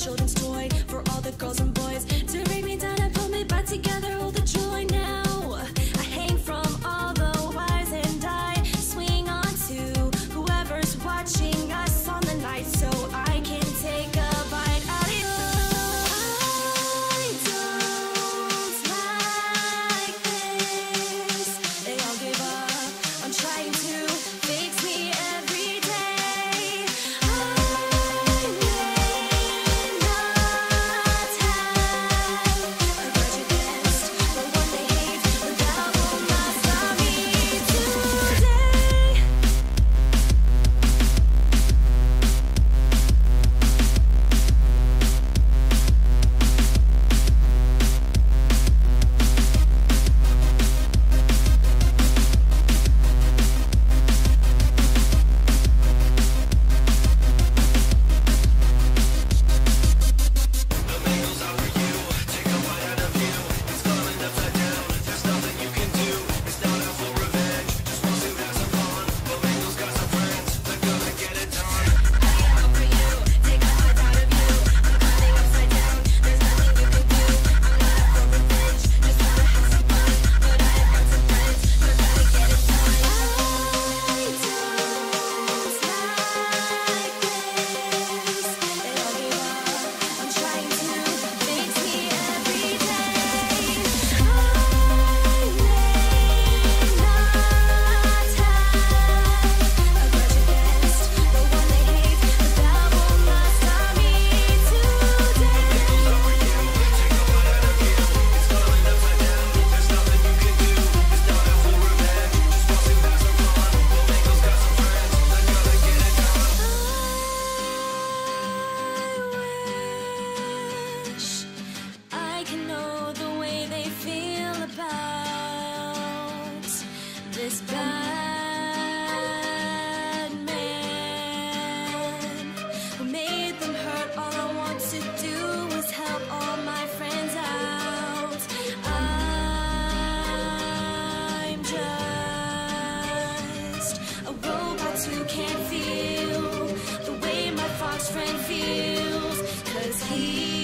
children's toy. can't feel the way my fox friend feels, cause he